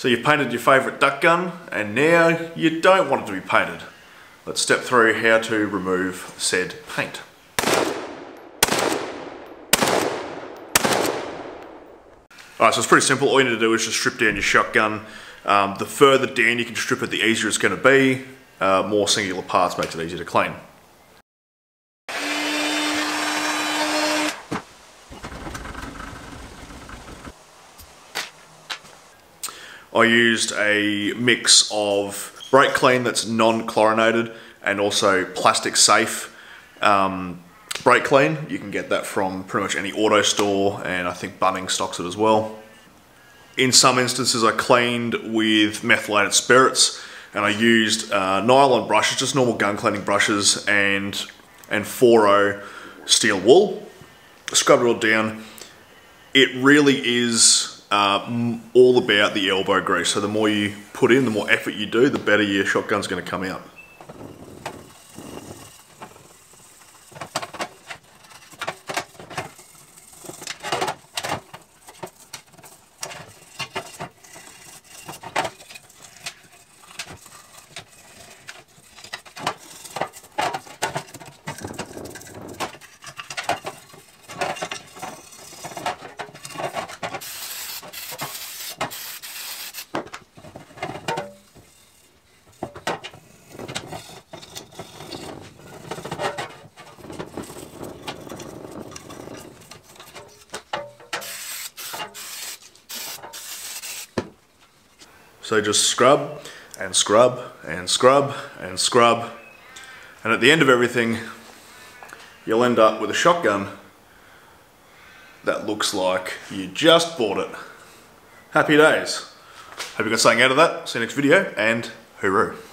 So you've painted your favourite duck gun and now you don't want it to be painted. Let's step through how to remove said paint. Alright, so it's pretty simple. All you need to do is just strip down your shotgun. Um, the further down you can strip it, the easier it's going to be. Uh, more singular parts makes it easier to clean. I used a mix of brake clean that's non-chlorinated and also plastic safe um, brake clean. You can get that from pretty much any auto store and I think Bunnings stocks it as well. In some instances I cleaned with methylated spirits and I used uh, nylon brushes, just normal gun cleaning brushes and, and 4 steel wool. Scrubbed it all down. It really is uh, all about the elbow grease. So the more you put in, the more effort you do, the better your shotgun's going to come out. So just scrub and scrub and scrub and scrub. And at the end of everything, you'll end up with a shotgun that looks like you just bought it. Happy days. Hope you got something out of that. See you next video and hooroo.